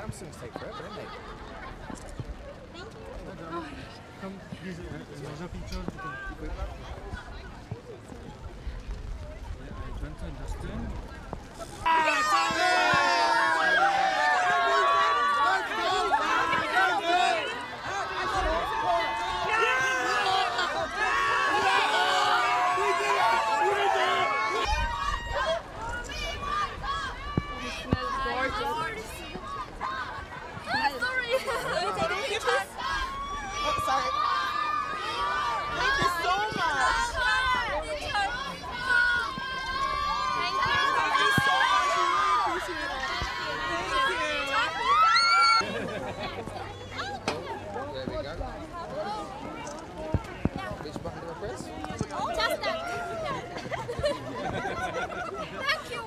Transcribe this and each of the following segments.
Samsung's take forever, don't they? Oh. Come visit us. There's picture to take. I don't understand. Ah. Chris? Oh, Test Thank you,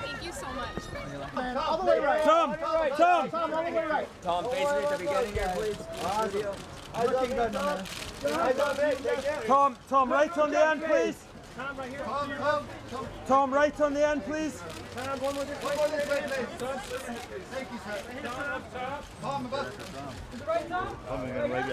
Thank you so much. Man, all the way right. Tom, right. Tom, Tom, all the way right. Tom, face me at the beginning here, please. Awesome. I looking good, man. I love it. Tom, Tom, right on the end, please. Tom, right here. Tom, Tom, Tom. Tom, right on the end, please. Tom, one more this. One more this please. Thank you, sir. Tom, up. Tom, above. Is it right, Tom? Tom, right